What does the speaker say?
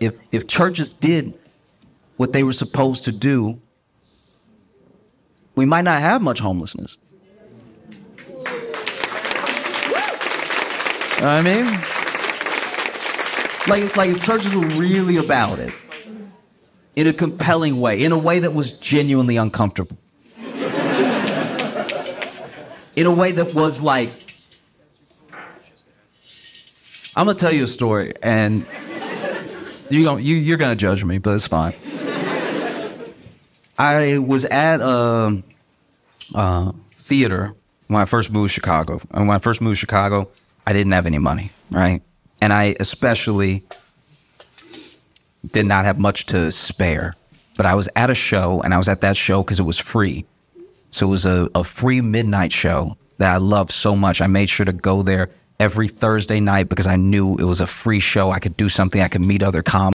if if churches did what they were supposed to do, we might not have much homelessness. I mean? Like, like if churches were really about it in a compelling way, in a way that was genuinely uncomfortable, in a way that was like, I'm gonna tell you a story, and you going you you're gonna judge me, but it's fine. I was at a, a theater when I first moved to Chicago, and when I first moved to Chicago, I didn't have any money, right? And I especially did not have much to spare. But I was at a show, and I was at that show because it was free. So it was a, a free midnight show that I loved so much. I made sure to go there every Thursday night because I knew it was a free show. I could do something, I could meet other comics.